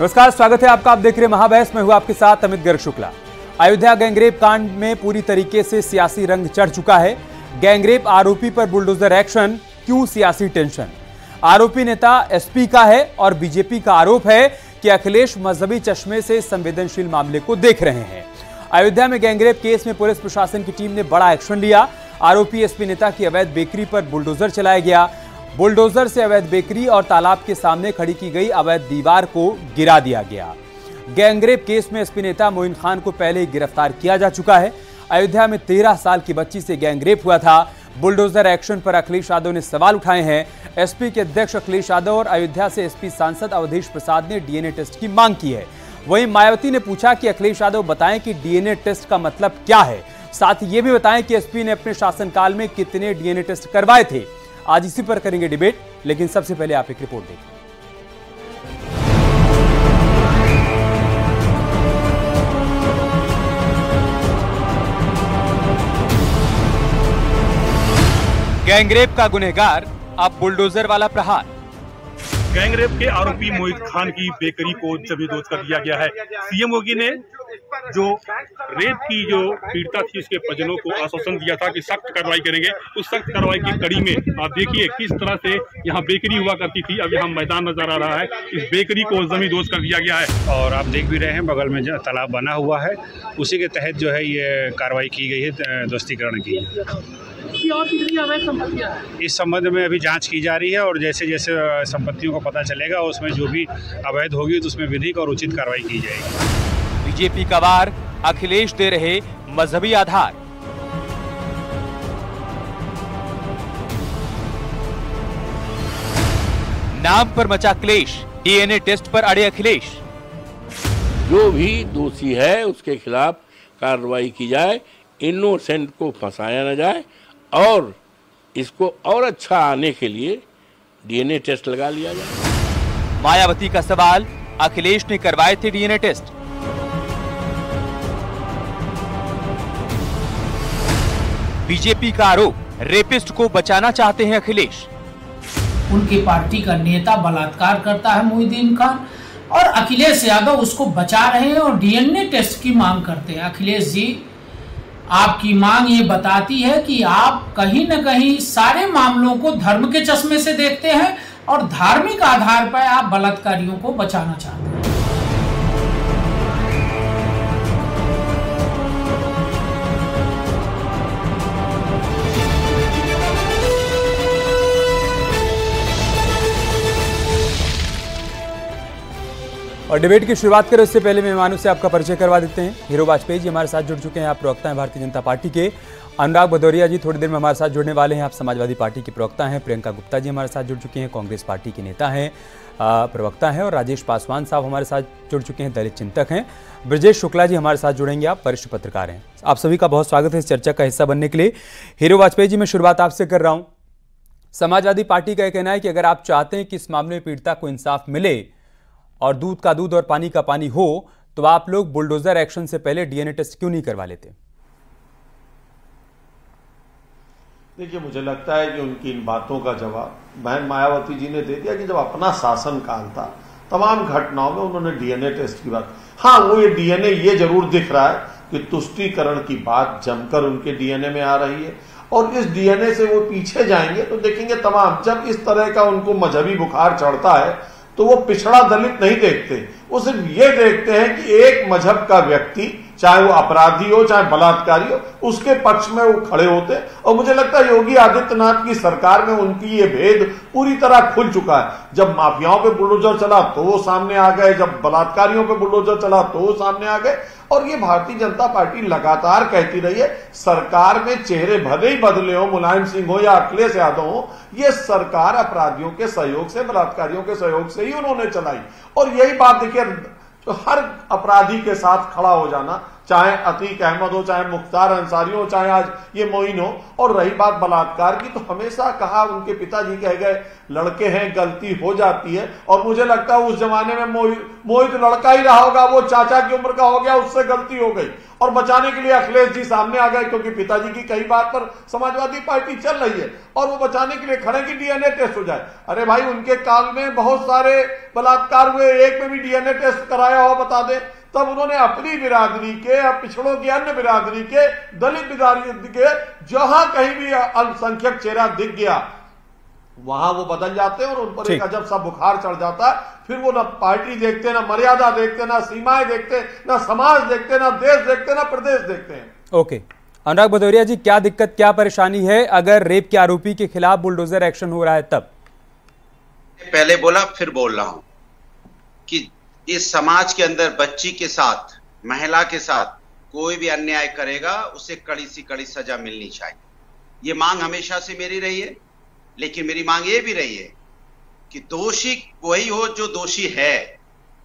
नमस्कार, स्वागत है आपका। आप देख रहे महाबहस। में हुआ आपके साथ अमित गर्ग शुक्ला। अयोध्या गैंगरेप कांड में पूरी तरीके से सियासी रंग चढ़ चुका है। गैंगरेप आरोपी पर बुलडोजर एक्शन, क्यों सियासी टेंशन? आरोपी नेता एसपी का है और बीजेपी का आरोप है कि अखिलेश मजहबी चश्मे से संवेदनशील मामले को देख रहे हैं। अयोध्या में गैंगरेप केस में पुलिस प्रशासन की टीम ने बड़ा एक्शन लिया। आरोपी एसपी नेता की अवैध बेकरी पर बुलडोजर चलाया गया। बुलडोजर से अवैध बेकरी और तालाब के सामने खड़ी की गई अवैध दीवार को गिरा दिया गया। गैंगरेप केस में एसपी नेता मोइन खान को पहले ही गिरफ़्तार किया जा चुका है। अयोध्या में तेरह साल की बच्ची से गैंगरेप हुआ था। बुलडोजर एक्शन पर अखिलेश यादव ने सवाल उठाए हैं। एसपी के अध्यक्ष अखिलेश यादव और अयोध्या से एसपी सांसद अवधेश प्रसाद ने डीएनए टेस्ट की मांग की है। वहीं मायावती ने पूछा कि अखिलेश यादव बताएँ कि डीएनए टेस्ट का मतलब क्या है। साथ ही ये भी बताएँ कि एसपी ने अपने शासनकाल में कितने डीएनए टेस्ट करवाए थे। आज इसी पर करेंगे डिबेट लेकिन सबसे पहले आप एक रिपोर्ट देखें गैंगरेप का गुनहगार अब बुलडोजर वाला प्रहार। गैंगरेप के आरोपी मोहित खान की बेकरी को जमी दोज कर दिया गया है। सीएम योगी ने जो रेप की जो पीड़िता थी, उसके परिजनों को आश्वासन दिया था कि सख्त कार्रवाई करेंगे। उस सख्त कार्रवाई की कड़ी में आप देखिए किस तरह से यहाँ बेकरी हुआ करती थी। अब यहाँ मैदान नज़र आ रहा है। इस बेकरी को जमी दोज कर दिया गया है। और आप देख भी रहे हैं, बगल में तालाब बना हुआ है, उसी के तहत जो है ये कार्रवाई की गई है, ध्वस्तीकरण की। इस संबंध में अभी जाँच की जा रही है और जैसे जैसे संपत्तियों को पता चलेगा, उसमें जो भी अवैध होगी तो उसमें विधिक और उचित कार्रवाई की जाएगी। बीजेपी का वार अखिलेश दे रहे मजहबी आधार। नाम पर मचा क्लेश डीएनए टेस्ट पर अड़े अखिलेश। जो भी दोषी है उसके खिलाफ कार्रवाई की जाए इनोसेंट को फंसाया न जाए और इसको और अच्छा आने के लिए डीएनए टेस्ट लगा लिया जाए। मायावती का सवाल अखिलेश ने करवाए थे डीएनए टेस्ट। बीजेपी का आरोप, रेपिस्ट को बचाना चाहते हैं अखिलेश। उनकी पार्टी का नेता बलात्कार करता है मोहिदीन खान और अखिलेश यादव उसको बचा रहे हैं और डीएनए टेस्ट की मांग करते हैं। अखिलेश जी, आपकी मांग ये बताती है कि आप कहीं ना कहीं सारे मामलों को धर्म के चश्मे से देखते हैं और धार्मिक आधार पर आप बलात्कारियों को बचाना चाहते हैं। और डिबेट की शुरुआत करें, उससे पहले मेहमानों से आपका परिचय करवा देते हैं। हीरो वाजपेयी जी हमारे साथ जुड़ चुके हैं, आप प्रवक्ता हैं भारतीय जनता पार्टी के। अनुराग भदौरिया जी थोड़ी देर में हमारे साथ जुड़ने वाले हैं, आप समाजवादी पार्टी के प्रवक्ता हैं। प्रियंका गुप्ता जी हमारे साथ जुड़ चुके हैं, कांग्रेस पार्टी के नेता हैं प्रवक्ता हैं और राजेश पासवान साहब हमारे साथ जुड़ चुके हैं, दलित चिंतक हैं। ब्रजेश शुक्ला जी हमारे साथ जुड़ेंगे आप, वरिष्ठ पत्रकार हैं। आप सभी का बहुत स्वागत है इस चर्चा का हिस्सा बनने के लिए। हीरो वाजपेयी जी, मैं शुरुआत आपसे कर रहा हूँ। समाजवादी पार्टी का यह कहना है कि अगर आप चाहते हैं कि इस मामले में पीड़िता को इंसाफ मिले और दूध का दूध और पानी का पानी हो तो आप लोग बुलडोजर एक्शन से पहले डीएनए टेस्ट क्यों नहीं करवा लेते? देखिए, मुझे लगता है कि उनकी इन बातों का जवाब, बहन मायावती जी ने दे दिया कि जब अपना शासन काल था, तमाम घटनाओं में उन्होंने डीएनए टेस्ट की बात। हाँ वो ये डीएनए, ये ज़रूर दिख रहा है कि तुष्टीकरण की बात जमकर उनके डीएनए में आ रही है। और इस डीएनए से वो पीछे जाएँगे तो देखेंगे तमाम, जब इस तरह का उनको मजहबी बुखार चढ़ता है तो वो पिछड़ा दलित नहीं देखते। वो सिर्फ़ ये देखते हैं कि एक मज़हब का व्यक्ति चाहे वो अपराधी हो, चाहे बलात्कारी हो, उसके पक्ष में वो खड़े होते और मुझे लगता है योगी आदित्यनाथ की सरकार में उनकी ये भेद पूरी तरह खुल चुका है। जब माफियाओं पे बुलडोजर चला तो वो सामने आ गए, जब बलात्कारियों पे बुलडोजर चला तो वो सामने आ गए। और ये भारतीय जनता पार्टी लगातार कहती रही है, सरकार में चेहरे भले ही बदले हो, मुलायम सिंह हो या अखिलेश यादव हो, ये सरकार अपराधियों के सहयोग से, बलात्कारियों के सहयोग से ही उन्होंने चलाई। और यही बात देखिए तो हर अपराधी के साथ खड़ा हो जाना चाहे अतीक अहमद हो, चाहे मुख्तार अंसारी हो, चाहे आज ये मोइन हो। और रही बात बलात्कार की तो हमेशा कहा उनके पिताजी कह गए, लड़के हैं, गलती हो जाती है। और मुझे लगता है उस जमाने में मोहित मोहित लड़का ही रहा होगा, वो चाचा की उम्र का हो गया, उससे गलती हो गई। और बचाने के लिए अखिलेश जी सामने आ गए, क्योंकि पिताजी की कई बात पर समाजवादी पार्टी चल रही है। और वो बचाने के लिए खड़े की डीएनए टेस्ट हो जाए। अरे भाई, उनके काल में बहुत सारे बलात्कार हुए, एक में भी डीएनए टेस्ट कराया हो, बता दे। तब उन्होंने अपनी बिरादरी के या पिछड़ों की अन्य बिरादरी के दलित बिरादरी के जहाँ कहीं भी अल्पसंख्यक चेहरा दिख गया वहाँ वो बदल जाते हैं और उन पर एक अजब सा बुखार चढ़ जाता है। फिर वो ना पार्टी देखते ना मर्यादा देखते ना सीमाएँ देखते ना समाज देखते ना देश देखते ना प्रदेश देखते हैं। ओके। अनुराग भदौरिया जी क्या दिक्कत क्या परेशानी है? अगर रेप के आरोपी के खिलाफ बुलडोजर एक्शन हो रहा है तब? पहले बोला फिर बोल रहा हूँ कि इस समाज के अंदर बच्ची के साथ, महिला के साथ कोई भी अन्याय करेगा, उसे कड़ी सी कड़ी सजा मिलनी चाहिए। ये मांग हमेशा से मेरी रही है, लेकिन मेरी मांग ये भी रही है कि दोषी वही हो जो दोषी है।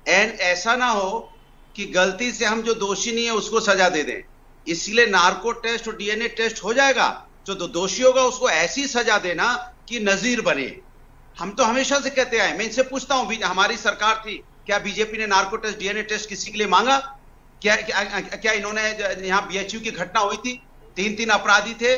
एंड ऐसा ना हो कि गलती से हम जो दोषी नहीं है, उसको सजा दे दें। इसलिए नार्को टेस्ट और डीएनए टेस्ट हो जाएगा। जो तो दोषी होगा, उसको ऐसी सजा देना कि नजीर बने। हम तो हमेशा से कहते आए मैं इनसे पूछता हूँ हमारी सरकार थी क्या बीजेपी ने नार्को टेस्ट डीएनए टेस्ट किसी के लिए मांगा? क्या क्या, क्या इन्होंने यहाँ बीएचयू की घटना हुई थी? तीन तीन अपराधी थे।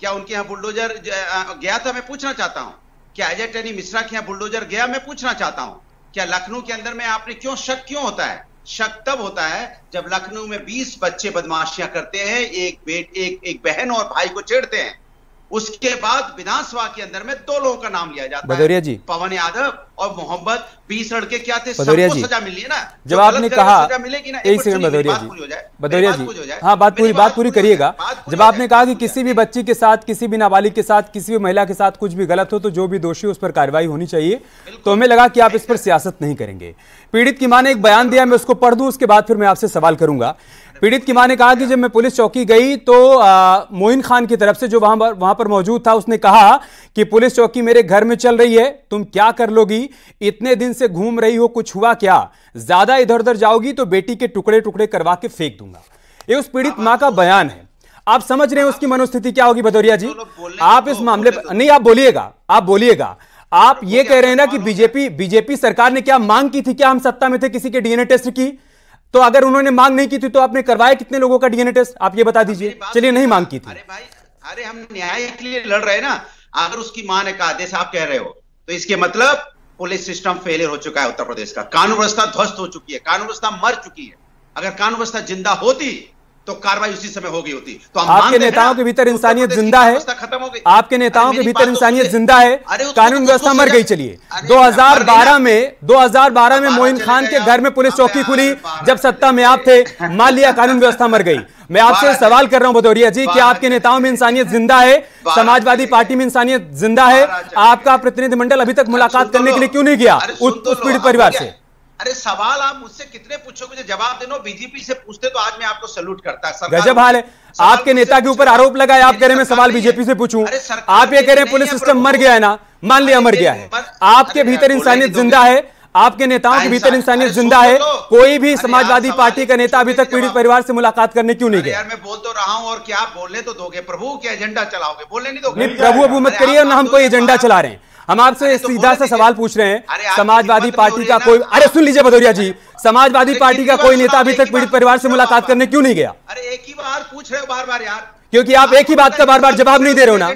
क्या उनके यहाँ बुलडोजर गया था? मैं पूछना चाहता हूँ। क्या अजय टनी मिश्रा के यहाँ बुलडोजर गया? मैं पूछना चाहता हूँ। क्या लखनऊ के अंदर में आपने क्यों शक क्यों होता है? शक तब होता है जब लखनऊ में 20 बच्चे बदमाशियाँ करते हैं एक बेट एक एक बहन और भाई को छेड़ते हैं। उसके बाद विधानसभा के अंदर में दो लोगों का नाम लिया जाता है। जी। पवन यादव और मोहम्मद बीस लड़के क्या थे? सबको सजा मिली है ना? जब आपने कहा एक सेकंड भदौरिया जी। भदौरिया जी। हाँ बात पूरी बात पूरी करिएगा। जब आपने कहा कि किसी भी बच्ची के साथ किसी भी नाबालिग के साथ किसी भी महिला के साथ कुछ भी गलत हो तो जो भी दोषी उस पर कार्रवाई होनी चाहिए। तो हमें लगा कि आप इस पर सियासत नहीं करेंगे। पीड़ित की माँ ने एक बयान दिया मैं उसको पढ़ दूँ उसके बाद फिर मैं आपसे सवाल करूँगा। पीड़ित की माँ ने कहा कि जब मैं पुलिस चौकी गई तो मोइन खान की तरफ़ से जो वहाँ पर वहाँ पर मौजूद था उसने कहा कि पुलिस चौकी मेरे घर में चल रही है तुम क्या कर लोगी? इतने दिन से घूम रही हो कुछ हुआ क्या? ज़्यादा इधर उधर जाओगी तो बेटी के टुकड़े टुकड़े करवा के फेंक दूँगा। ये उस पीड़ित माँ का बयान है। आप समझ रहे हैं उसकी मनोस्थिति क्या होगी भदौरिया जी? आप इस मामले पर नहीं आप बोलिएगा आप बोलिएगा। आप ये कह रहे हैं ना कि बीजेपी बीजेपी सरकार ने क्या मांग की थी? क्या हम सत्ता में थे किसी के डीएनए टेस्ट की? तो अगर उन्होंने मांग नहीं की थी तो आपने करवाया कितने लोगों का डीएनए टेस्ट आप ये बता दीजिए। चलिए नहीं मांग की थी। अरे भाई अरे हम न्याय के लिए लड़ रहे हैं ना। अगर उसकी माँ ने कहा जैसे आप कह रहे हो तो इसके मतलब पुलिस सिस्टम फेलियर हो चुका है उत्तर प्रदेश का। कानून व्यवस्था ध्वस्त हो चुकी है कानून व्यवस्था मर चुकी है। अगर कानून व्यवस्था ज़िंदा होती तो कार्रवाई उसी समय हो गई होती। तो आपके नेताओं के भीतर इंसानियत ज़िंदा है। खत्म हो गई। आपके नेताओं के भीतर इंसानियत ज़िंदा है। कानून व्यवस्था मर गई चलिए। 2012 में 2012 में मोइन खान के घर में पुलिस चौकी खुली। जब सत्ता में आप थे मान लिया कानून व्यवस्था मर गई। मैं आपसे सवाल कर रहा हूँ भदौरिया जी कि आपके नेताओं में इंसानियत ज़िंदा है? समाजवादी पार्टी में इंसानियत ज़िंदा है? आपका प्रतिनिधिमंडल अभी तक मुलाकात करने के लिए क्यों नहीं गया? उस पीड़ित परिवार से। अरे सवाल आप मुझसे कितने पूछोगे? मुझे जवाब देना बीजेपी से पूछते तो आज मैं आपको सल्यूट करता गजब हाल है। आपके नेता के ऊपर आरोप लगाए आप कह रहे हैं मैं सवाल बीजेपी से पूछूँ। आप ये कह रहे हैं पुलिस सिस्टम मर गया है ना? मान लिया मर गया है। आपके भीतर इंसानियत ज़िंदा है। आपके नेताओं के भीतर इंसानियत ज़िंदा है। कोई भी समाजवादी पार्टी का नेता अभी तक पीड़ित परिवार से मुलाकात करने क्यों नहीं गया? यार मैं बोल तो रहा हूँ और क्या बोलने तो दोगे? प्रभु क्या एजेंडा चलाओगे? बोलने नहीं दोगे? प्रभु अबू मत करिए ना हम कोई एजेंडा चला रहे हैं। हम आपसे तो सीधा सा सवाल पूछ रहे हैं। समाजवादी पार्टी का कोई अरे सुन लीजिए भदौरिया जी समाजवादी पार्टी का कोई नेता अभी तक पीड़ित परिवार से मुलाकात करने क्यों नहीं गया? अरे एक ही बार पूछ रहे हो बार बार यार। क्योंकि आप एक ही बात का बार बार जवाब नहीं दे रहे हो ना।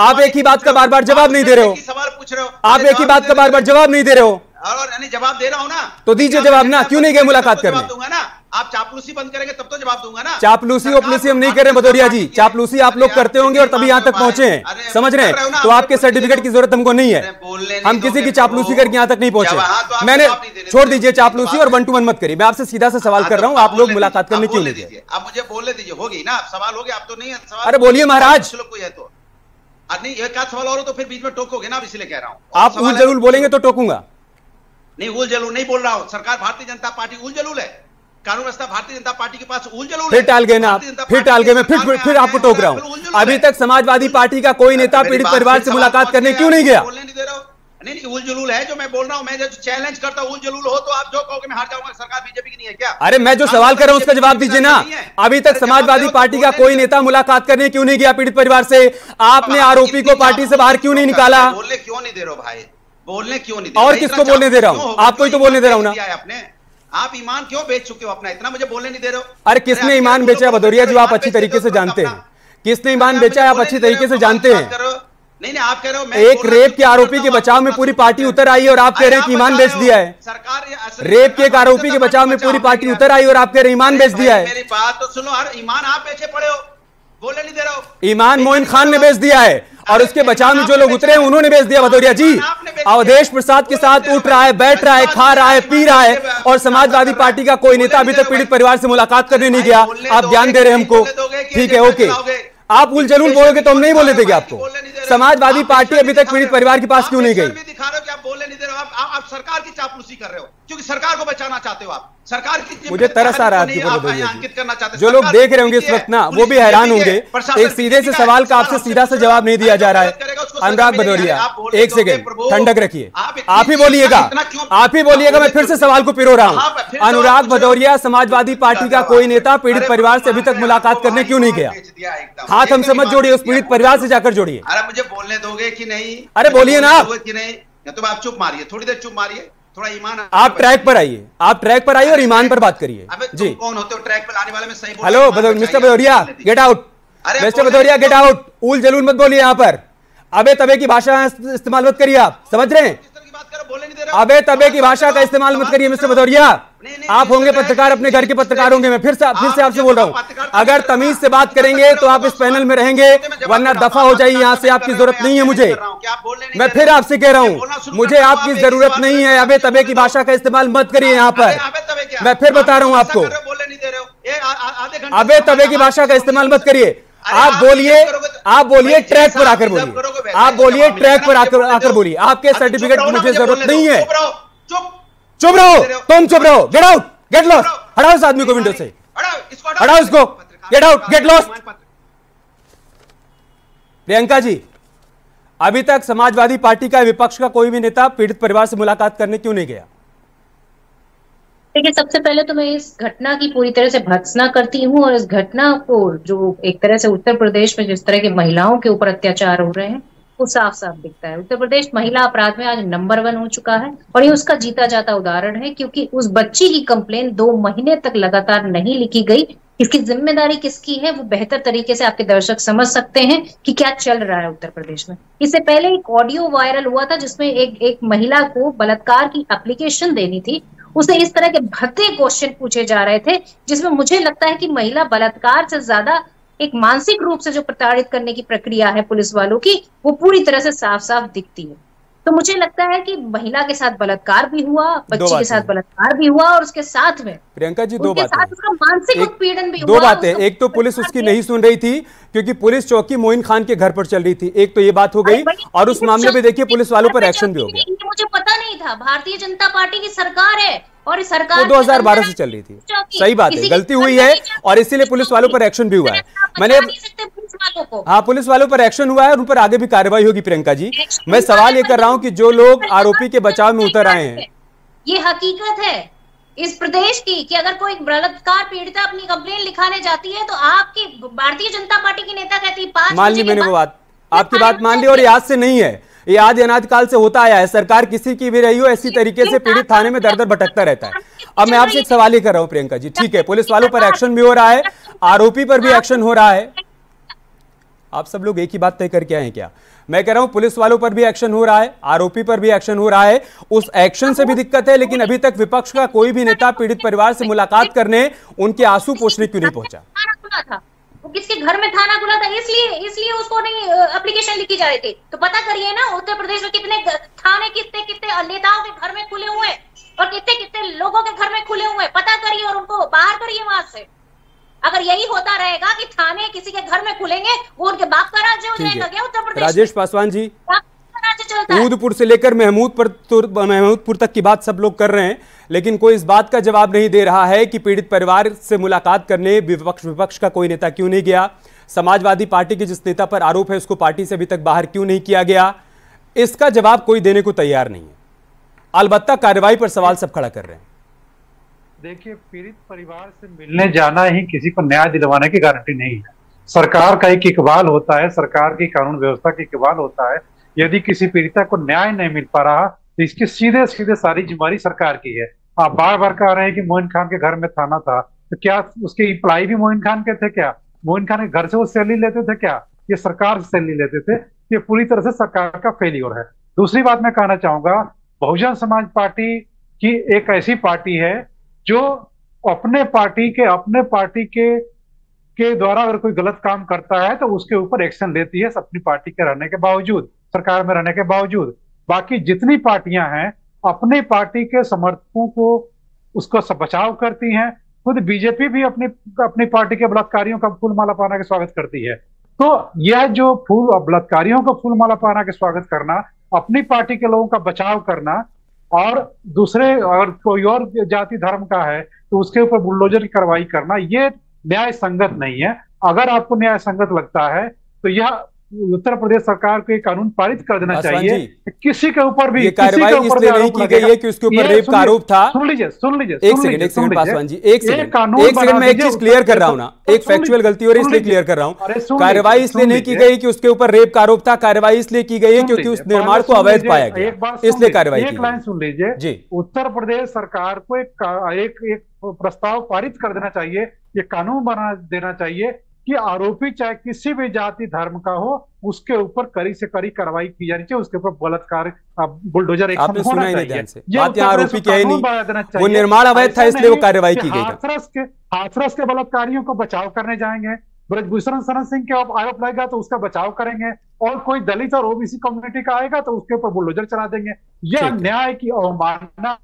आप एक ही बात का बार बार जवाब नहीं दे रहे हो। सवाल पूछ रहे हो। आप एक ही बात का बार बार जवाब नहीं दे रहे हो। और जवाब दे रहा हूँ ना तो दीजिए जवाब ना क्यों नहीं गए मुलाकात करने? दूँगा ना आप चापलूसी बंद करेंगे तब तो जवाब दूँगा ना। चापलूसी ओपलूसी हम नहीं कर रहे भदौरिया जी। चापलूसी आप लोग करते होंगे और तभी यहाँ तक पहुँचे हैं। समझ रहे हैं? तो आपके सर्टिफिकेट की ज़रूरत हमको नहीं है। हम किसी की चापलूसी करके यहाँ तक नहीं पहुँचे। मैंने छोड़ दीजिए चापलूसी और वन टू वन मत करिए। मैं आपसे सीधा सा सवाल कर रहा हूँ आप लोग मुलाकात करने क्यों नहीं आप मुझे बोलने दीजिए होगी ना सवाल हो गया आप तो नहीं है अरे बोलिए महाराज। कोई है तो। नहीं एक सवाल और तो फिर बीच में टोकोगे ना इसलिए कह रहा हूँ आप ज़रूर बोलेंगे तो टोकूँगा नहीं उल जलूल नहीं बोल रहा हूँ। सरकार भारतीय जनता पार्टी उल जलूल है। कानून व्यवस्था भारतीय जनता पार्टी के पास उल जलूल फिर टाल गए ना फिर टाल गए मैं फिर फिर आपको टोक रहा हूँ। अभी तक समाजवादी पार्टी का कोई नेता पीड़ित परिवार से मुलाकात करने क्यों नहीं गया? नहीं नहीं उल जुलूल है जो मैं बोल रहा हूँ मैं जो चैलेंज करता हूँ उल जुलूल हो तो आप जो कहोगे मैं हार जाऊँगा सरकार बीजेपी की नहीं है क्या? अरे मैं जो सवाल कर रहा हूँ उसका जवाब दीजिए ना। अभी तक समाजवादी पार्टी का कोई नेता मुलाकात करने क्यों नहीं गया पीड़ित परिवार से? आपने आरोपी को पार्टी से बाहर क्यों नहीं निकाला? बोलने क्यों नहीं दे रहे हो भाई? बोलने क्यों नहीं दे और किसको बोलने दे रहा हूँ? आपको ही तो बोलने दे रहा हूँ ना। आपने? आप ईमान क्यों बेच चुके हो अपना? इतना मुझे बोलने नहीं दे रहे हो। अरे किसने ईमान बेचा भदौरिया जी आप अच्छी तरीके से जानते। हैं। किसने ईमान बेचा है? आप अच्छी तरीके से जानते हैं। नहीं नहीं आप कह रहे हो मैं एक रेप के आरोपी के बचाव में पूरी पार्टी उतर आई और आप कह रहे हैं कि ईमान बेच दिया है। सरकार रेप के एक आरोपी के बचाव में पूरी पार्टी उतर आई और आप कह रहे हैं ईमान बेच दिया है। मेरी बात तो सुनो ईमान आप बेचे पड़े हो। ईमान मोइन खान ने बेच दिया है और उसके बचाव में जो लोग उतरे हैं उन्होंने बेच दिया भदौरिया जी। अवधेश प्रसाद के साथ उठ रहा है बैठ रहा है खा रहा है पी रहा है और समाजवादी पार्टी का कोई नेता अभी तक पीड़ित परिवार से मुलाकात करने नहीं गया। आप ज्ञान दे रहे हैं हमको। ठीक है ओके। आप उल जलूल बोलोगे तो हम नहीं बोले देंगे आपको। समाजवादी पार्टी अभी तक पीड़ित परिवार के पास क्यों नहीं गई भी दिखा रहे हो कि आप बोलने नहीं दे रहे हो आप, सरकार की चापलूसी कर रहे हो क्योंकि सरकार को बचाना चाहते हो आप। सरकार की मुझे तरस आ रहा है आपकी। अंकित करना चाहते जो लोग देख रहे होंगे इस वक्त ना वो भी हैरान होंगे। एक सीधे से सवाल का आपसे सीधा से जवाब नहीं दिया जा रहा है। अनुराग भदौरिया एक सेकेंड ठंडक रखिए। आप ही बोलिएगा आप ही बोलिएगा मैं फिर से सवाल को पिरो रहा हाँ, अनुराग भदौरिया समाजवादी पार्टी का कोई नेता पीड़ित परिवार से अभी तक मुलाकात करने क्यों नहीं गया। हाथ हम समझ जोड़िए उस पीड़ित परिवार से जाकर जोड़िए। अरे मुझे बोलने दोगे कि नहीं? अरे बोलिए ना आप। नहीं? या तो आप चुप मारिए थोड़ी देर चुप मारिए थोड़ा ईमान आप ट्रैक पर आइए। आप ट्रैक पर आइए और ईमान पर बात करिए। जी। कौन होते हो ट्रैक पर? आने वाले में सही hello mister Bhadauria get out mister Bhadauria get. Out उल जलूल मत बोलिए यहाँ पर। अबे तबे की भाषा इस्तेमाल मत करिए आप। समझ रहे हैं? अबे तबे की भाषा का इस्तेमाल मत करिए मिस्टर भदौरिया। आप होंगे पत्रकार अपने घर के पत्रकार होंगे मैं फिर से फिर से आपसे बोल रहा हूँ। अगर तमीज से बात करेंगे तो आप इस पैनल में रहेंगे वरना दफ़ा हो जाइए यहाँ से आपकी ज़रूरत नहीं है मुझे। मैं फिर आपसे कह रहा हूँ मुझे आपकी ज़रूरत नहीं है अबे तबे की भाषा का इस्तेमाल मत करिए यहाँ पर। मैं फिर बता रहा हूँ आपको। अबे तबे की भाषा का इस्तेमाल मत करिए। आप बोलिए आप बोलिए ट्रैक पर आकर बोलिए। आप बोलिए ट्रैक पर आकर आकर बोलिए। आपके सर्टिफिकेट की मुझे ज़रूरत नहीं है। चुप चुप। रहो तुम चुप रहो। गेट आउट गेट लॉस हटाओ इस आदमी को विंडो से। हटाओ इसको get out get lost Priyanka ji अभी तक समाजवादी पार्टी का विपक्ष का कोई भी नेता पीड़ित परिवार से मुलाकात करने क्यों नहीं गया? देखिए, सबसे पहले तो मैं इस घटना की पूरी तरह से भर्त्सना करती हूँ और इस घटना को जो एक तरह से उत्तर प्रदेश में जिस तरह के महिलाओं के ऊपर अत्याचार हो रहे हैं, वो साफ़ साफ़ दिखता है। उत्तर प्रदेश महिला अपराध में आज नंबर वन हो चुका है और ये उसका जीता जाता उदाहरण है क्योंकि उस बच्ची की कंप्लेन दो महीने तक लगातार नहीं लिखी गई। इसकी ज़िम्मेदारी किसकी है, वो बेहतर तरीके से आपके दर्शक समझ सकते हैं कि क्या चल रहा है उत्तर प्रदेश में। इससे पहले एक ऑडियो वायरल हुआ था जिसमें एक एक महिला को बलात्कार की एप्लीकेशन देनी थी उसे इस तरह के भद्दे क्वेश्चन पूछे जा रहे थे, जिसमें मुझे लगता है कि महिला बलात्कार से ज़्यादा एक मानसिक रूप से जो प्रताड़ित करने की प्रक्रिया है पुलिस वालों की, वो पूरी तरह से साफ़ साफ़ दिखती है। तो मुझे लगता है कि महिला के साथ बलात्कार भी हुआ बच्ची के साथ बलात्कार भी हुआ और उसके साथ में प्रियंका जी दो बातें साथ उसका मानसिक उत्पीड़न भी दो बातें एक तो पुलिस उसकी नहीं सुन रही थी क्योंकि पुलिस चौकी मोइन खान के घर पर चल रही थी। एक तो ये बात हो गई और उस मामले में देखिए पुलिस वालों पर एक्शन भी हो गया। मुझे पता नहीं था। भारतीय जनता पार्टी की सरकार है और सरकार के 2012 से चल रही थी। सही बात है गलती हुई है और इसीलिए पुलिस वालों पर एक्शन भी हुआ है। मैंने वालों को। हाँ पुलिस वालों पर एक्शन हुआ है और उन पर आगे भी कार्रवाई होगी प्रियंका जी। मैं सवाल ये कर रहा हूँ कि जो लोग आरोपी के बचाव में उतर आए हैं। ये हकीकत है। इस प्रदेश की कि अगर कोई बलात्कार पीड़िता अपनी कंप्लेन लिखाने जाती है तो आपकी भारतीय जनता पार्टी की नेता कहती है मान ली मैंने वो बात। आपकी बात मान ली और ये आज से नहीं है। ये आदि अनाज काल से होता आया है। सरकार किसी की भी रही हो ऐसी तरीके से पीड़ित थाने में दर दर भटकता रहता है। अब मैं आपसे एक सवाल ही कर रहा हूँ प्रियंका जी। ठीक है पुलिस वालों पर एक्शन भी हो रहा है आरोपी पर भी एक्शन हो रहा है। आप सब लोग एक ही बात तय करके आए क्या? मैं कह रहा हूँ, पुलिस वालों पर भी एक्शन हो रहा है, आरोपी पर भी एक्शन हो रहा है। उस एक्शन से भी दिक्कत है, लेकिन अभी तक विपक्ष का कोई भी नेता पीड़ित परिवार से मुलाकात करने उनके आँसू पोछने क्यों नहीं पहुँचा? वो किसके घर में थाना खुला था, इसलिए इसलिए उसको नहीं एप्लीकेशन लिखी जा रही थी। तो पता करिए ना, उत्तर प्रदेश में कितने थाने कितने कितने नेताओं के घर में खुले हुए हैं और कितने कितने लोगों के घर में खुले हुए हैं। पता करिए और उनको बाहर करिए वहाँ से। अगर यही होता रहेगा कि थाने किसी के घर में खुलेंगे वो उनके बाप का राज्य हो जाएगा क्या उत्तर प्रदेश? राजेश पासवान जी ऊधपुर से लेकर महमूदपुर महमूदपुर तक की बात सब लोग कर रहे हैं लेकिन कोई इस बात का जवाब नहीं दे रहा है कि पीड़ित परिवार से मुलाकात करने विपक्ष विपक्ष का कोई नेता क्यों नहीं गया? समाजवादी पार्टी के जिस नेता पर आरोप है उसको पार्टी से अभी तक बाहर क्यों नहीं किया गया? इसका जवाब कोई देने को तैयार नहीं है। अलबत्ता कार्रवाई पर सवाल सब खड़ा कर रहे हैं। देखिए, पीड़ित परिवार से मिलने जाना ही किसी को न्याय दिलवाने की गारंटी नहीं है। सरकार का एक इकबाल होता है, सरकार की कानून व्यवस्था का इकबाल होता है। यदि किसी पीड़िता को न्याय नहीं मिल पा रहा तो इसकी सीधे सीधे सारी जिम्मेवारी सरकार की है। आप बार बार कह रहे हैं कि मोइन खान के घर में थाना था तो क्या उसके इम्प्लाई भी मोइन खान के थे क्या? मोइन खान के घर से वो सैलरी लेते थे क्या? ये सरकार से सैलरी लेते थे। ये पूरी तरह से सरकार का फेलियर है। दूसरी बात मैं कहना चाहूँगा, बहुजन समाज पार्टी की एक ऐसी पार्टी है जो अपने पार्टी के, अपने पार्टी के के द्वारा अगर कोई गलत काम करता है तो उसके ऊपर एक्शन लेती है, अपनी पार्टी के रहने के बावजूद, सरकार में रहने के बावजूद। बाकी जितनी पार्टियाँ हैं, अपनी पार्टी के समर्थकों को उसको बचाव करती हैं। खुद बीजेपी भी अपनी अपनी पार्टी के बलात्कारियों का फूल माला पाना के स्वागत करती है। तो यह जो फूल, बलात्कारियों का फूल माला पाना के स्वागत करना, अपनी पार्टी के लोगों का बचाव करना और दूसरे, अगर कोई और जाति धर्म का है तो उसके ऊपर बुलडोजर की कार्रवाई करना, ये न्याय संगत नहीं है। अगर आपको न्याय संगत लगता है तो यह उत्तर प्रदेश सरकार को ये कानून पारित कर देना चाहिए किसी के ऊपर भी ये कार्रवाई इसलिए नहीं की गई है कि उसके ऊपर रेप का आरोप था। सुन लीजिए सुन लीजिए एक सेकंड एक सेकंड पासवान जी एक सेकंड एक सेकंड मैं एक चीज़ क्लियर कर रहा हूँ ना। एक फैक्चुअल गलती हो रही इसलिए क्लियर कर रहा हूँ। कार्रवाई इसलिए नहीं की गई कि उसके ऊपर रेप का आरोप था कार्रवाई इसलिए की गई है क्योंकि उस निर्माण को अवैध पाया गया। इसलिए कार्रवाई एक लाइन सुन लीजिए। जी। उत्तर प्रदेश सरकार को एक प्रस्ताव पारित कर देना चाहिए ये कानून बना देना चाहिए कि आरोपी चाहे किसी भी जाति धर्म का हो उसके ऊपर कड़ी से कड़ी कार्रवाई की जानी चाहिए उसके ऊपर बलात्कार बुलडोजर एक आपने सुना ही नहीं ध्यान से। बात यहाँ आरोपी क्या है नहीं। वो निर्माण अवैध था इसलिए वो कार्रवाई की गई हाथरस के हाथरस के बलात्कारियों को बचाव करने जाएँगे ब्रजभूषण शरण सिंह के आरोप लगेगा तो उसका बचाव करेंगे और कोई दलित और ओबीसी कम्युनिटी का आएगा तो उसके ऊपर बुलडोजर चला देंगे। यह न्याय की अवमानना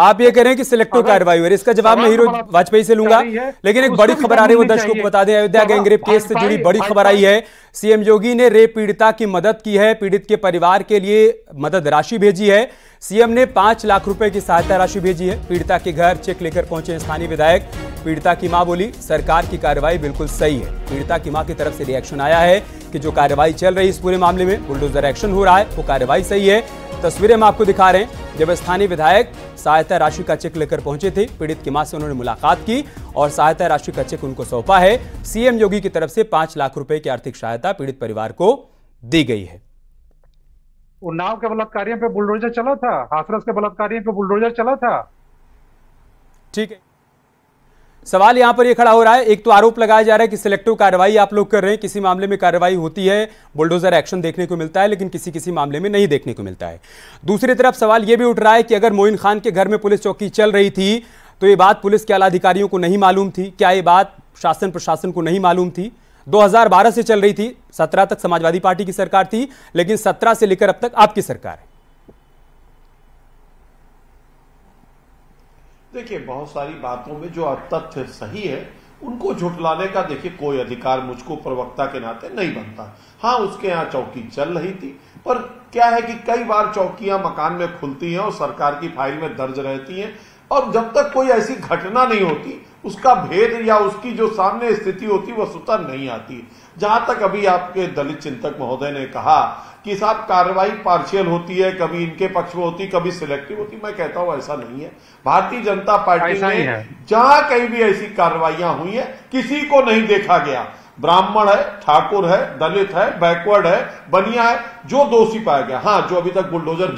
आप ये कह रहे हैं कि सिलेक्टिव कार्रवाई हुई इसका जवाब मैं हीरो वाजपेयी से लूँगा। लेकिन एक बड़ी खबर आ रही है वो दर्शकों को बता दें अयोध्या गैंगरेप केस से जुड़ी बड़ी खबर आई है। सीएम योगी ने रेप पीड़िता की मदद की है पीड़ित के परिवार के लिए मदद राशि भेजी है। सीएम ने पाँच लाख रुपए की सहायता राशि भेजी है। पीड़िता के घर चेक लेकर पहुँचे स्थानीय विधायक। पीड़िता की माँ बोली, सरकार की कार्रवाई बिल्कुल सही है। पीड़िता की माँ की तरफ़ से रिएक्शन आया है कि जो कार्रवाई चल रही है इस पूरे मामले में बुलडोजर एक्शन हो रहा है। वो कार्रवाई सही है। तस्वीरें हम आपको दिखा रहे हैं। जब स्थानीय विधायक सहायता राशि का चेक लेकर पहुँचे थे, पीड़ित की माँ से उन्होंने मुलाकात की और सहायता राशि का चेक उनको सौंपा है। सीएम योगी की तरफ़ से पाँच लाख रुपए की आर्थिक सहायता पीड़ित परिवार को दी गई है। उन्नाव के बलात्कारियों पे बुलडोजर चला था, हाथरस के बलात्कारियों पे बुलडोजर चला था। ठीक है। सवाल यहाँ पर यह खड़ा हो रहा है, एक तो आरोप लगाया जा रहा है कि सिलेक्टिव कार्रवाई आप लोग कर रहे हैं, किसी मामले में कार्रवाई होती है, बुलडोजर एक्शन देखने को मिलता है, लेकिन किसी किसी मामले में नहीं देखने को मिलता है। दूसरी तरफ़ सवाल यह भी उठ रहा है कि अगर मोइन खान के घर में पुलिस चौकी चल रही थी तो ये बात पुलिस के आला अधिकारियों को नहीं मालूम थी। क्या ये बात शासन प्रशासन को नहीं मालूम थी? 2012 से चल रही थी। 17 तक समाजवादी पार्टी की सरकार थी, लेकिन 17 से लेकर अब तक आपकी सरकार है। देखिए, बहुत सारी बातों में जो तथ्य सही है, उनको झुटलाने का देखिए, कोई अधिकार मुझको प्रवक्ता के नाते नहीं बनता। हाँ उसके यहाँ चौकी चल रही थी, पर क्या है कि कई बार चौकियाँ मकान में खुलती हैं और सरकार की फ़ाइल में दर्ज रहती हैं और जब तक कोई ऐसी घटना नहीं होती उसका भेद या उसकी जो सामने स्थिति होती वह सुतर नहीं आती। जहाँ तक अभी आपके दलित चिंतक महोदय ने कहा कि साहब कार्रवाई पार्शियल होती है कभी इनके पक्ष में होती कभी सिलेक्टिव होती मैं कहता हूँ ऐसा नहीं है। भारतीय जनता पार्टी में जहाँ कहीं भी ऐसी कार्रवाइयाँ हुई है किसी को नहीं देखा गया। ब्राह्मण है ठाकुर है दलित है बैकवर्ड है बनिया है जो दोषी पाया गया। हाँ जो अभी तक बुलडोजर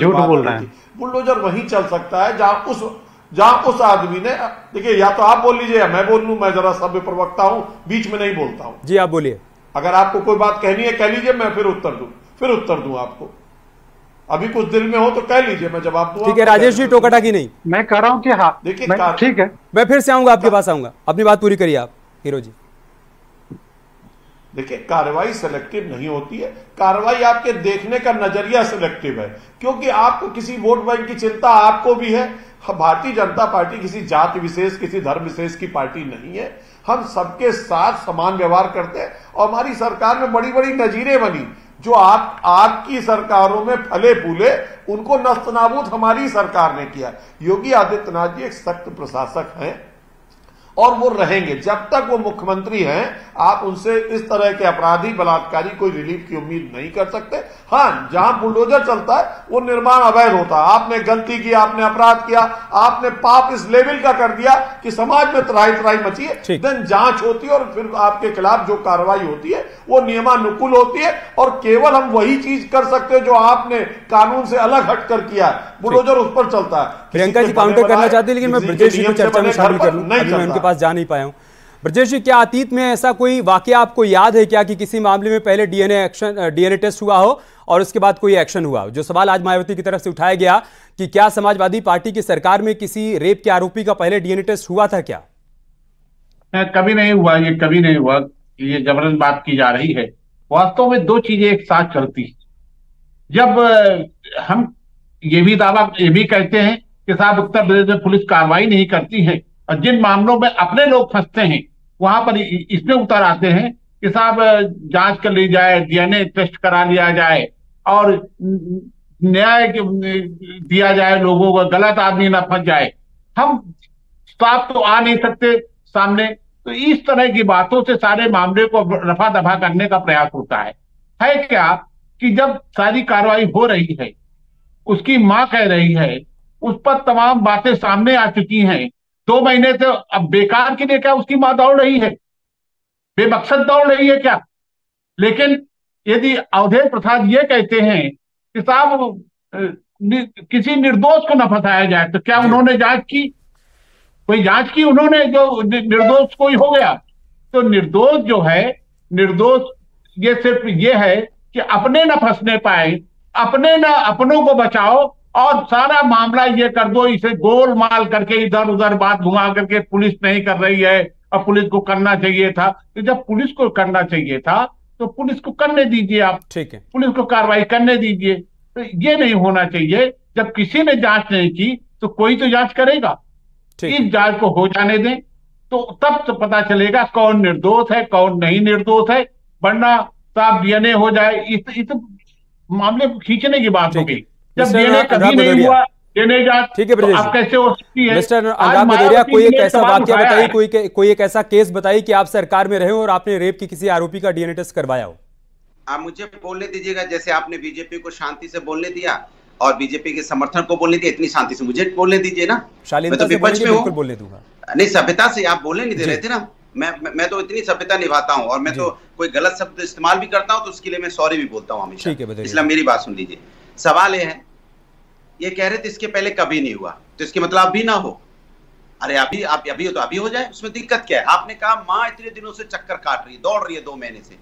बुलडोजर वहीं चल सकता है जहाँ उस जहाँ उस आदमी ने देखिए या तो आप बोल लीजिए या मैं बोल लू मैं जरा सभ्य प्रवक्ता हूँ बीच में नहीं बोलता हूँ। जी आप बोलिए। अगर आपको कोई बात कहनी है कह लीजिए मैं फिर उत्तर दू फिर उत्तर दू आपको। अभी कुछ दिल में हो तो कह लीजिए मैं जवाब दू ठीक है राजेश जी टोकटा की नहीं। मैं कह रहा हूँ कि हाँ देखिए ठीक है। मैं फिर से आऊँगा आपके पास आऊँगा। अपनी बात पूरी करिए आप हीरो जी। देखिए, कार्रवाई सिलेक्टिव नहीं होती है। कार्रवाई आपके देखने का नज़रिया सिलेक्टिव है, क्योंकि आपको किसी वोट बैंक की चिंता आपको भी है। भारतीय जनता पार्टी किसी जाति विशेष, किसी धर्म विशेष की पार्टी नहीं है। हम सबके साथ समान व्यवहार करते हैं और हमारी सरकार में बड़ी बड़ी नजीरें बनी, जो आप, आपकी सरकारों में फले फूले, उनको नस्तनाबूद हमारी सरकार ने किया। योगी आदित्यनाथ जी एक सख्त प्रशासक हैं। और वो रहेंगे। जब तक वो मुख्यमंत्री हैं आप उनसे इस तरह के अपराधी बलात्कारी कोई रिलीफ की उम्मीद नहीं कर सकते। हाँ जहाँ बुलडोजर चलता है वो निर्माण अवैध होता है। आपने गलती की आपने अपराध किया आपने पाप इस लेवल का कर दिया कि समाज में तराई तराई मची है। देन जाँच होती है और फिर आपके खिलाफ जो कार्रवाई होती है वो नियमानुकूल होती है और केवल हम वही चीज़ कर सकते हैं जो आपने कानून से अलग हटकर किया है। बुलडोजर उस पर चलता है। प्रियंका जी काउंटर करना चाहती है लेकिन मैं ब्रजेश जी को चर्चा में शामिल कर लूँ। उनके पास जा नहीं पाया हूँ। ब्रजेश जी, क्या अतीत में ऐसा कोई वाक्य आपको याद है क्या कि किसी मामले में पहले डीएनए एक्शन डीएनए टेस्ट हुआ हो और उसके बाद कोई एक्शन हुआ जो सवाल आज मायावती की तरफ़ से उठाया गया कि क्या समाजवादी पार्टी की सरकार में किसी रेप के आरोपी का पहले डीएनए टेस्ट हुआ था क्या? कभी नहीं हुआ, ये कभी नहीं हुआ। ये ज़बरदस्त बात की जा रही है। वास्तव में दो चीज़ें एक साथ चलती जब हम ये भी दावा, ये भी कहते हैं कि साहब उत्तर प्रदेश में पुलिस कार्रवाई नहीं करती है और जिन मामलों में अपने लोग फंसते हैं, वहाँ पर इसमें उतर आते हैं कि साहब, जाँच कर ली जाए, डीएनए टेस्ट करा लिया जाए और न्याय दिया जाए लोगों को, गलत आदमी ना फंस जाए। हम साफ़ तो आ नहीं सकते सामने। तो इस तरह की बातों से सारे मामले को रफा दफ़ा करने का प्रयास होता है। है क्या कि जब सारी कार्रवाई हो रही है, उसकी माँ कह रही है, उस पर तमाम बातें सामने आ चुकी हैं दो महीने से अब बेकार के लिए क्या उसकी माँ दौड़ रही है? बेमकसद दौड़ रही है क्या? लेकिन यदि अवधेश प्रसाद ये कहते हैं कि साहब नि, किसी निर्दोष को न फंसाया जाए तो क्या उन्होंने जाँच की? कोई जाँच की उन्होंने जो निर्दोष कोई हो गया? तो निर्दोष जो है निर्दोष ये सिर्फ़ ये है कि अपने न फंसने पाए अपने न अपनों को बचाओ और सारा मामला ये कर दो इसे गोल माल करके इधर उधर बात घुमा करके पुलिस नहीं कर रही है और पुलिस को करना चाहिए था। तो जब पुलिस को करना चाहिए था तो पुलिस को करने दीजिए आप। ठीक है। पुलिस को कार्रवाई करने दीजिए। तो ये नहीं होना चाहिए। जब किसी ने जाँच नहीं की तो कोई तो जाँच करेगा। इस जाँच को हो जाने दें तो तब तो पता चलेगा कौन निर्दोष है कौन नहीं निर्दोष है। वरना साफ़ डीएनए हो जाए। इस, इस मामले को खींचने की बात होगी। जब डीएनए कभी नहीं हुआ ठीक है तो आप कैसे हो सकती है? मिस्टर अनुराग भदौरिया कोई एक ऐसा वाक्य बताइए कोई कोई एक ऐसा केस बताइए कि आप सरकार में रहे हो और आपने रेप की किसी आरोपी का डीएनए टेस्ट करवाया हो। आप मुझे बोलने दीजिएगा जैसे आपने बीजेपी को शांति से बोलने दिया और बीजेपी के समर्थन को बोलने दिया इतनी शांति से मुझे बोलने दीजिए ना। मैं तो विपक्ष में हूँ। बोलने दूँगा। नहीं सभ्यता से आप बोलने नहीं दे रहे थे ना। मैं मैं तो इतनी सभ्यता निभाता हूँ और मैं तो कोई गलत शब्द इस्तेमाल भी करता हूँ तो उसके लिए मैं सॉरी भी बोलता हूँ हमेशा। इसलिए मेरी बात सुन लीजिए। सवाल ये है। ये कह रहे थे इसके पहले कभी नहीं हुआ। तो इसके मतलब अभी ना हो। अरे, अभी आप अभी तो अभी हो जाए, उसमें दिक्कत क्या है? आपने कहा माँ इतने दिनों से चक्कर काट रही है, दौड़ रही है दो महीने से।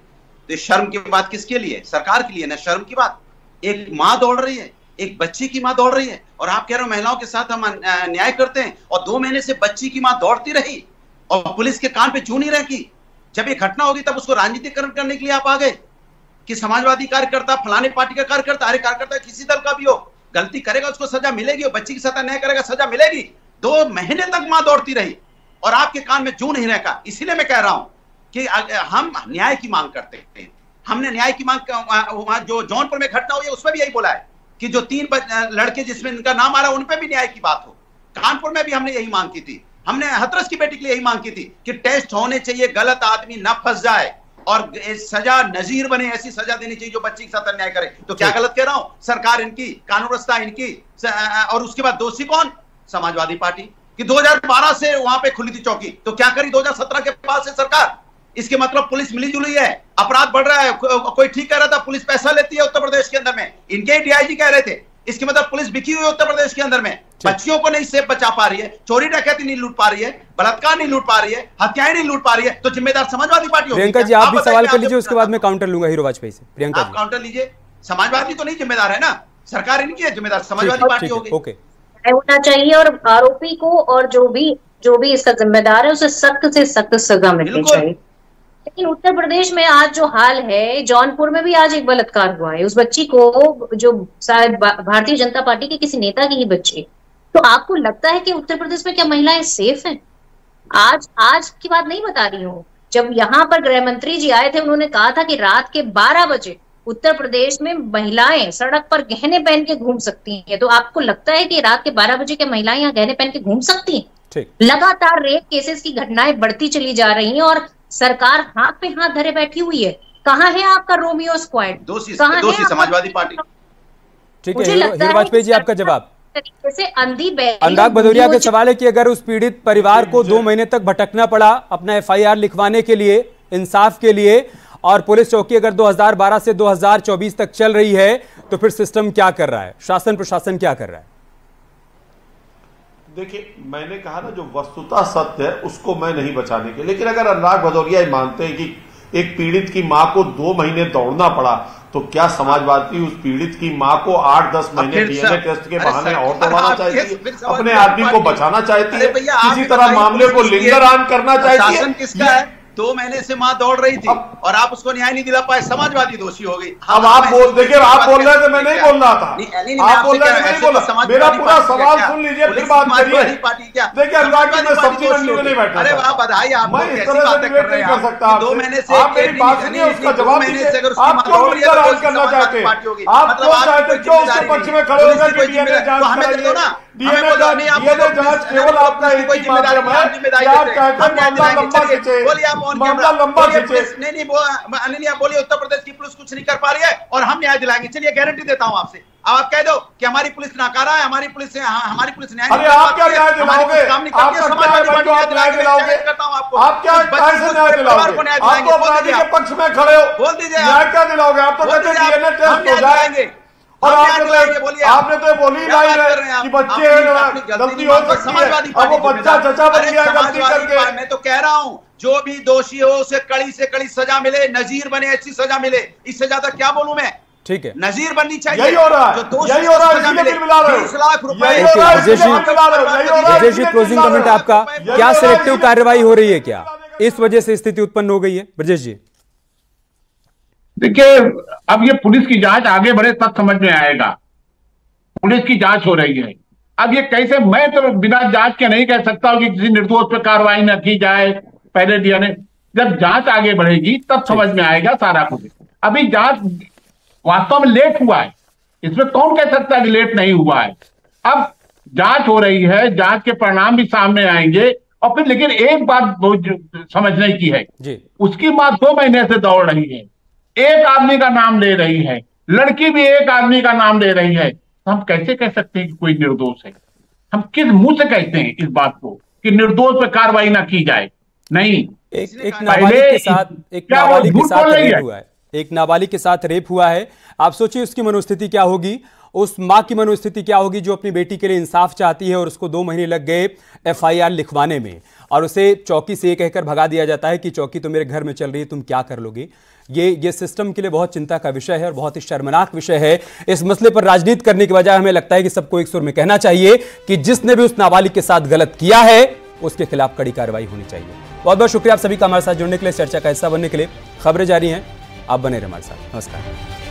तो शर्म की बात किसके लिए? सरकार के लिए ना? शर्म की बात। एक माँ दौड़ रही है, एक बच्ची की माँ दौड़ रही है, और आप कह रहे हो महिलाओं के साथ हम न्याय करते हैं, और दो महीने से बच्ची की माँ दौड़ती रही, और पुलिस के कान पे चू नहीं रखी जब ये घटना होगी तब उसको राजनीतिकरण करने के लिए आप आ गए। कि समाजवादी कार्यकर्ता, फलाने पार्टी का कार्यकर्ता, अरे कार्यकर्ता किसी दल का भी हो, गलती करेगा, उसको सजा मिलेगी और बच्ची की सजा नहीं करेगा, सजा मिलेगी। दो महीने तक माँ दौड़ती रही और आपके कान में जू नहीं रखा इसीलिए मैं कह रहा हूँ कि हम न्याय की मांग करते हैं। हमने न्याय की मांग जो जौनपुर में घटना हुई है, उसमें भी यही बोला है कि जो तीन लड़के जिसमें इनका नाम आ रहा है, उन पर भी न्याय की बात हो। कानपुर में भी हमने यही मांग की थी। हमने हथरस की बेटी के लिए यही मांग की थी कि टेस्ट होने चाहिए, गलत आदमी न फंस जाए। और सजा नजीर बने ऐसी सजा देनी चाहिए जो बच्ची के साथ अन्याय करे। तो क्या गलत कह रहा हूँ? सरकार इनकी कानून व्यवस्था इनकी और उसके बाद दोषी कौन? समाजवादी पार्टी। कि 2012 से वहाँ पे खुली थी चौकी। तो क्या करी? 2017 के बाद से सरकार। इसके मतलब पुलिस मिली जुली है। अपराध बढ़ रहा है। को, कोई ठीक कह रहा था पुलिस पैसा लेती है उत्तर प्रदेश के अंदर में। इनके डीआईजी कह रहे थे। इसके मतलब पुलिस बिकी हुई उत्तर प्रदेश के अंदर में। बच्चियों को नहीं सेफ़ बचा पा रही है। चोरी डकैती नहीं लूट पा रही है। बलात्कार नहीं लूट पा रही है। हत्याएँ नहीं लूट पा रही है। तो जिम्मेदार समाजवादी पार्टी प्रियंका जी आप भी सवाल कर लीजिए उसके बाद में काउंटर लूँगा हीरो वाजपेयी से। प्रियंका आप काउंटर लीजिए। समाजवादी तो नहीं जिम्मेदार है ना? सरकार इनकी है जिम्मेदार समाजवादी पार्टी होगी। ओके। होना चाहिए और आरोपी को और जो भी जो भी इसका जिम्मेदार है उसे सख्त से सख्त सजा मिलनी चाहिए। लेकिन उत्तर प्रदेश में आज जो हाल है जौनपुर में भी आज एक बलात्कार हुआ है। उस बच्ची को जो शायद भारतीय जनता पार्टी के किसी नेता की ही बच्ची तो आपको लगता है कि उत्तर प्रदेश में क्या महिलाएँ सेफ़ हैं? आज आज की बात नहीं बता रही हूँ। जब यहाँ पर गृह मंत्री जी आए थे उन्होंने कहा था कि रात के 12 बजे उत्तर प्रदेश में महिलाएँ सड़क पर गहने पहन के घूम सकती हैं। तो आपको लगता है कि रात के 12 बजे के महिलाएँ यहाँ गहने पहन के घूम सकती हैं? लगातार रेप केसेस की घटनाएँ बढ़ती चली जा रही हैं और सरकार हाथ पे हाथ धरे बैठी हुई है। कहाँ है आपका रोमियो स्क्वाड? दोषी कहाँ है समाजवादी पार्टी। ठीक है लगता है वाजपेयी जी आपका जवाब। तरीके से अंधी अनुराग भदौरिया के सवाल है कि अगर उस पीड़ित परिवार को दो महीने तक भटकना पड़ा अपना एफआईआर लिखवाने के लिए इंसाफ के लिए और पुलिस चौकी अगर 2012 से 2024 तक चल रही है तो फिर सिस्टम क्या कर रहा है? शासन प्रशासन क्या कर रहा है? देखिए मैंने कहा ना जो वस्तुता सत्य है उसको मैं नहीं बचाने के लेकिन अगर अनुराग भदौरिया मानते हैं कि एक पीड़ित की माँ को दो महीने दौड़ना पड़ा तो क्या समाजवादी उस पीड़ित की माँ को आठ दस महीने डीएनए टेस्ट के बहाने और दबाना चाहती है? अपने आदमी को बचाना चाहती है? किसी तरह मामले को लिंगर आन ऑन करना चाहती है? दो महीने से माँ दौड़ रही थी और आप उसको न्याय नहीं दिला पाए समाजवादी दोषी हो गई। अब आप बोल देखिए आप बोल रहे थे मैं नहीं बोल रहा था। आप बोल रहे तो मेरा पूरा सवाल सुन लीजिए फिर बात करिए। पार्टी क्या? देखिए मैं सब्ज़ी मंडी में नहीं बैठा अरे। वाह बधाई आप मैं इस तरह से डिबेट कर नहीं कर सकता दो महीने से आप मेरी बात सुनिए उसका जवाब दीजिए। आप क्यों है लिंगर तो ऑन उसकी करना चाहते। आप मतलब क्यों चाहते क्यों उसके पक्ष में खड़े होकर तो हमें तो ना। डीएनए हमें बोलो, नहीं, आप बोलो, जाँच केवल आपका एक ही ज़िम्मेदारी नहीं, आप ज़िम्मेदारी कि आप लेते हैं। कहते हैं हम मामला लंबा खींचे बोलिए आप ऑन कैमरा। लंबा खींचे पुलिस- नहीं नहीं वो- बोलिए उत्तर प्रदेश की पुलिस कुछ नहीं कर पा रही है और हम न्याय दिलाएँगे चलिए गारंटी देता हूँ आपसे अब आप कह दो कि हमारी पुलिस नाकारा है हमारी पुलिस हाँ, हमारी पुलिस न्याय अरे आप क्या न्याय दिलाओगे आप है, है तो न्याय दिलाओगे हूँ क्या कैसे न्याय दिलाओगे आप तो बोल अपराधी दीजिए के आप। पक्ष में खड़े हो बोल दीजिए न्याय क्या दिलाओगे आप तो कहते दीजिए डीएनए टेस्ट हो। और आपने तो आपने तो बोली बात है आप? कि बच्चे हैं, गलती हो सकती समाजवादी है। अब वो बच्चा चचा बन गया गलती करके। मैं तो कह रहा हूँ जो भी दोषी हो उसे कड़ी से कड़ी सजा मिले नजीर बने अच्छी सजा मिले। इससे ज़्यादा क्या बोलूँ मैं? ठीक है। नजीर बननी चाहिए। यही हो रहा है। जो यही हो रहा है हो। 20 लाख रुपए यही हो रहा है विजय जी- मिला रहे हो। यही हो रहा है विजय क्लोजिंग कमेंट आपका। क्या सिलेक्टिव कार्रवाई हो रही है। क्या? इस वजह से स्थिति उत्पन्न हो गई है। ब्रजेश जी। देखिए अब ये पुलिस की जाँच आगे बढ़े तब समझ में आएगा। पुलिस की जाँच हो रही है। अब ये कैसे मैं तो बिना जाँच के नहीं कह सकता हूँ कि किसी निर्दोष पर कार्रवाई न की जाए पहले डीएनए जब जाँच आगे बढ़ेगी तब समझ में आएगा सारा कुछ। अभी जाँच वास्तव में लेट हुआ है। इसमें कौन कह सकता है कि लेट नहीं हुआ है? अब जाँच हो रही है जाँच के परिणाम भी सामने आएँगे। और फिर लेकिन एक बात समझने की है जी। उसकी बात दो महीने से दौड़ रही है। एक आदमी का नाम ले रही है लड़की भी एक आदमी का नाम ले रही है। तो हम कैसे कह सकते हैं कि कोई निर्दोष है? हम किस मुँह से कहते हैं इस बात को कि निर्दोष पर कार्रवाई ना की जाए? नहीं। एक एक पहले नाबालिग के साथ एक क्या वो झूठ बोल रही है? है। एक नाबालिग के साथ रेप हुआ है। आप सोचिए उसकी मनोस्थिति क्या होगी। उस माँ की मनोस्थिति क्या होगी जो अपनी बेटी के लिए इंसाफ चाहती है और उसको दो महीने लग गए एफआईआर लिखवाने में। और उसे चौकी से ये कहकर भगा दिया जाता है कि चौकी तो मेरे घर में चल रही है तुम क्या कर लोगे? ये ये सिस्टम के लिए बहुत चिंता का विषय है और बहुत ही शर्मनाक विषय है। इस मसले पर राजनीति करने के बजाय हमें लगता है कि सबको एक सुर में कहना चाहिए कि जिसने भी उस नाबालिग के साथ गलत किया है, उसके खिलाफ कड़ी कार्रवाई होनी चाहिए। बहुत बहुत शुक्रिया आप सभी का हमारे साथ जुड़ने के लिए, चर्चा का हिस्सा बनने के लिए। खबरें जारी हैं, आप बने रहे हमारे साथ। नमस्कार।